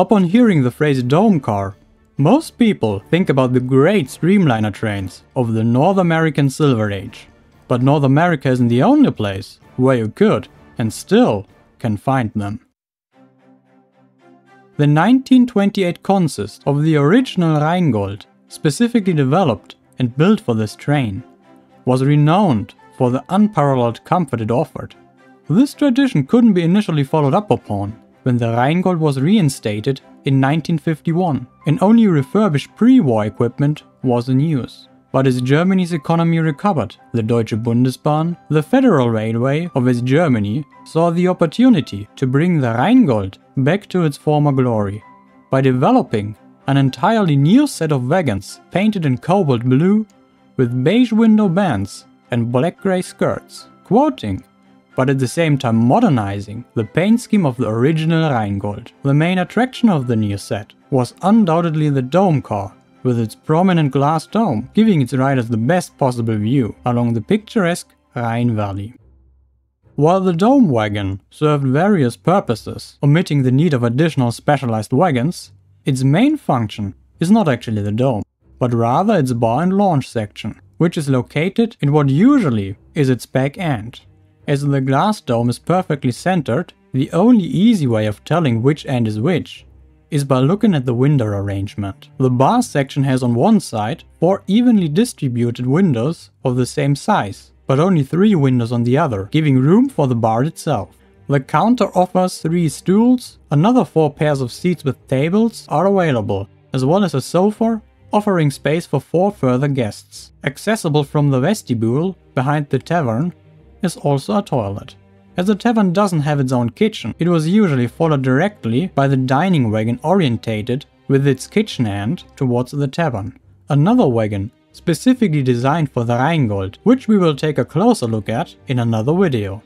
Upon hearing the phrase dome car, most people think about the great streamliner trains of the North American Silver Age. But North America isn't the only place where you could, and still, can find them. The 1928 consist of the original Rheingold, specifically developed and built for this train, was renowned for the unparalleled comfort it offered. This tradition couldn't be initially followed up upon when the Rheingold was reinstated in 1951 and only refurbished pre-war equipment was in use. But as Germany's economy recovered, the Deutsche Bundesbahn, the Federal Railway of West Germany, saw the opportunity to bring the Rheingold back to its former glory by developing an entirely new set of wagons painted in cobalt blue with beige window bands and black-grey skirts, quoting but at the same time modernizing the paint scheme of the original Rheingold. The main attraction of the new set was undoubtedly the dome car, with its prominent glass dome, giving its riders the best possible view along the picturesque Rhine Valley. While the dome wagon served various purposes, omitting the need of additional specialized wagons, its main function is not actually the dome, but rather its bar and launch section, which is located in what usually is its back end. As the glass dome is perfectly centered, the only easy way of telling which end is which is by looking at the window arrangement. The bar section has on one side four evenly distributed windows of the same size, but only three windows on the other, giving room for the bar itself. The counter offers three stools, another four pairs of seats with tables are available, as well as a sofa offering space for four further guests. Accessible from the vestibule behind the tavern is also a toilet. As the tavern doesn't have its own kitchen, it was usually followed directly by the dining wagon orientated with its kitchen end towards the tavern. Another wagon specifically designed for the Rheingold, which we will take a closer look at in another video.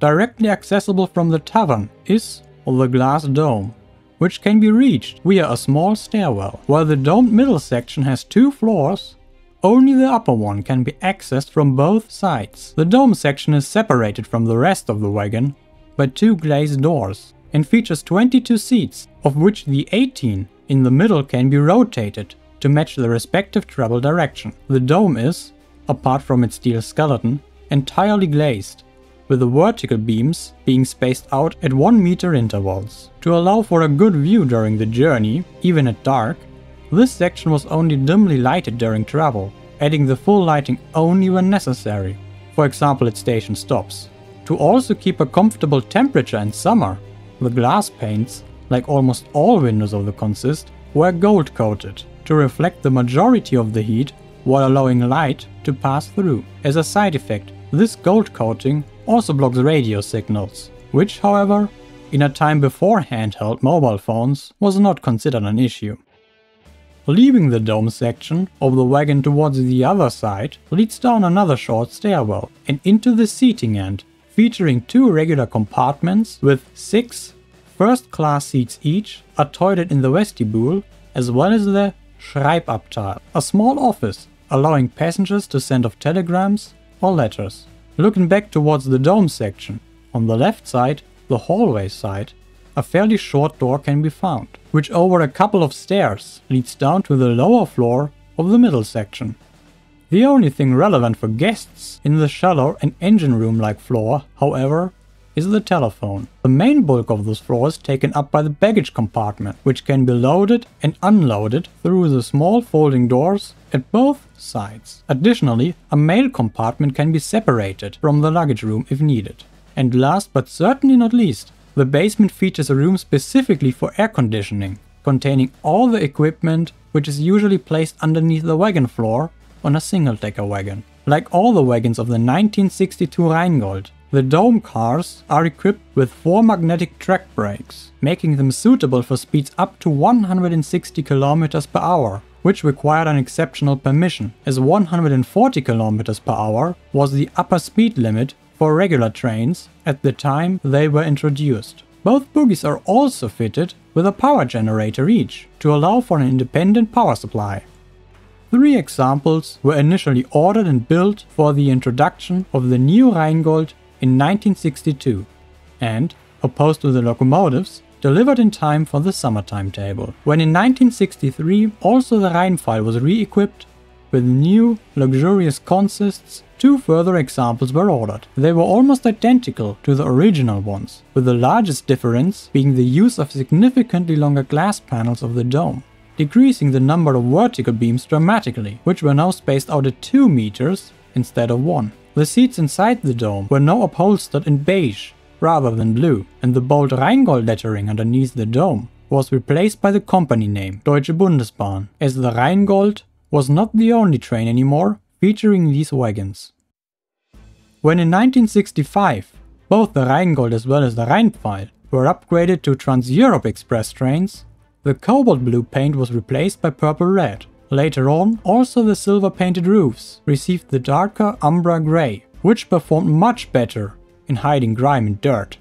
Directly accessible from the tavern is the glass dome, which can be reached via a small stairwell. While the domed middle section has two floors, only the upper one can be accessed from both sides. The dome section is separated from the rest of the wagon by two glazed doors and features 22 seats, of which the 18 in the middle can be rotated to match the respective travel direction. The dome is, apart from its steel skeleton, entirely glazed, with the vertical beams being spaced out at 1 meter intervals. To allow for a good view during the journey, even at dark, this section was only dimly lighted during travel, adding the full lighting only when necessary, for example at station stops. To also keep a comfortable temperature in summer, the glass panes, like almost all windows of the consist, were gold coated to reflect the majority of the heat while allowing light to pass through. As a side effect, this gold coating also blocks radio signals, which however, in a time before handheld mobile phones was not considered an issue. Leaving the dome section of the wagon towards the other side leads down another short stairwell and into the seating end, featuring two regular compartments with six first-class seats each, a toilet in the vestibule, as well as the Schreibabteil, a small office allowing passengers to send off telegrams or letters. Looking back towards the dome section, on the left side, the hallway side, a fairly short door can be found, which over a couple of stairs leads down to the lower floor of the middle section. The only thing relevant for guests in the shallow and engine room-like floor, however, is the telephone. The main bulk of this floor is taken up by the baggage compartment, which can be loaded and unloaded through the small folding doors at both sides. Additionally, a mail compartment can be separated from the luggage room if needed. And last but certainly not least, the basement features a room specifically for air conditioning, containing all the equipment which is usually placed underneath the wagon floor on a single-decker wagon. Like all the wagons of the 1962 Rheingold, the dome cars are equipped with four magnetic track brakes, making them suitable for speeds up to 160 km per hour, which required an exceptional permission, as 140 km per hour was the upper speed limit for regular trains at the time they were introduced. Both bogies are also fitted with a power generator each to allow for an independent power supply. Three examples were initially ordered and built for the introduction of the new Rheingold in 1962 and, opposed to the locomotives, delivered in time for the summer timetable. When in 1963 also the Rheinpfeil was re-equipped with new, luxurious consists, two further examples were ordered. They were almost identical to the original ones, with the largest difference being the use of significantly longer glass panels of the dome, decreasing the number of vertical beams dramatically, which were now spaced out at 2 meters instead of 1. The seats inside the dome were now upholstered in beige rather than blue, and the bold Rheingold lettering underneath the dome was replaced by the company name Deutsche Bundesbahn, as the Rheingold was not the only train anymore featuring these wagons. When in 1965 both the Rheingold as well as the Rheinpfeil were upgraded to Trans-Europe Express trains, the cobalt blue paint was replaced by purple red. Later on, also the silver painted roofs received the darker umbra grey, which performed much better in hiding grime and dirt.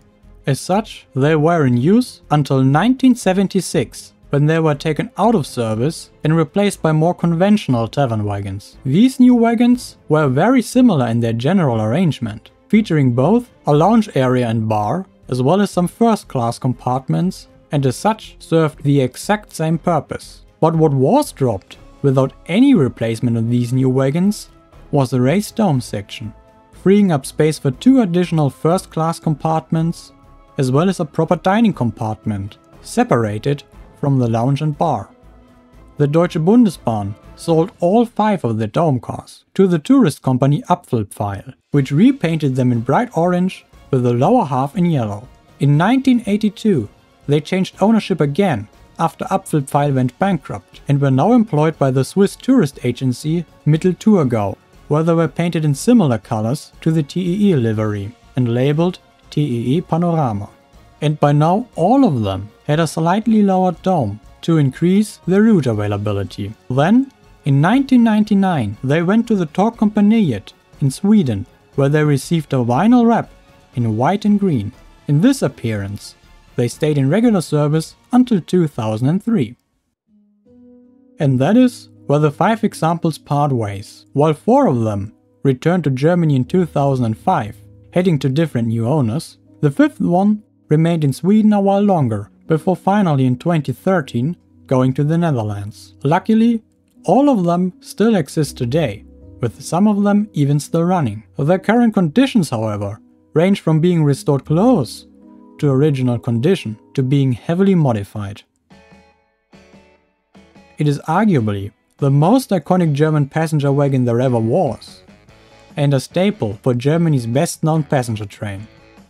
As such, they were in use until 1976 when they were taken out of service and replaced by more conventional tavern wagons. These new wagons were very similar in their general arrangement, featuring both a lounge area and bar, as well as some first class compartments, and as such served the exact same purpose. But what was dropped, without any replacement of these new wagons, was the raised dome section, freeing up space for two additional first class compartments, as well as a proper dining compartment, separated from the lounge and bar. The Deutsche Bundesbahn sold all five of the dome cars to the tourist company Apfelpfeil, which repainted them in bright orange with the lower half in yellow. In 1982, they changed ownership again after Apfelpfeil went bankrupt and were now employed by the Swiss tourist agency Mittelthurgau, where they were painted in similar colors to the TEE livery and labeled TEE Panorama. And by now all of them had a slightly lowered dome to increase the route availability. Then, in 1999, they went to the Tågkompaniet in Sweden, where they received a vinyl wrap in white and green. In this appearance, they stayed in regular service until 2003. And that is where the five examples part ways, while four of them returned to Germany in 2005, heading to different new owners. The fifth one remained in Sweden a while longer before finally in 2013 going to the Netherlands. Luckily, all of them still exist today, with some of them even still running. Their current conditions, however, range from being restored close to original condition to being heavily modified. It is arguably the most iconic German passenger wagon there ever was, and a staple for Germany's best known passenger train.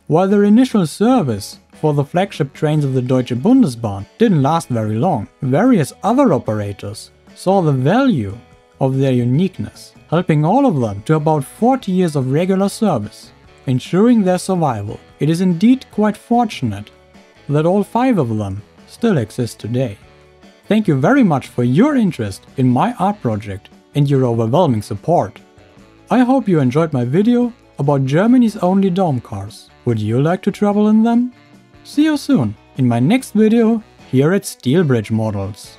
While their initial service for the flagship trains of the Deutsche Bundesbahn didn't last very long. Various other operators saw the value of their uniqueness, helping all of them to about 40 years of regular service, ensuring their survival. It is indeed quite fortunate that all five of them still exist today. Thank you very much for your interest in my art project and your overwhelming support. I hope you enjoyed my video about Germany's only dome cars. Would you like to travel in them? See you soon in my next video here at Steelbridge Models.